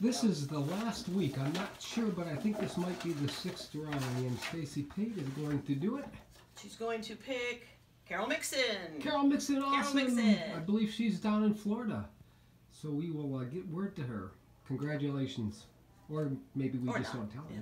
This is the last week. I'm not sure, but I think this might be the sixth drawing, and Stacy Pate is going to do it. She's going to pick Carol Mixon. Carol Mixon, awesome. Mixon. I believe she's down in Florida, so we will uh, get word to her. Congratulations, or maybe we Or just not, don't tell her. Yeah.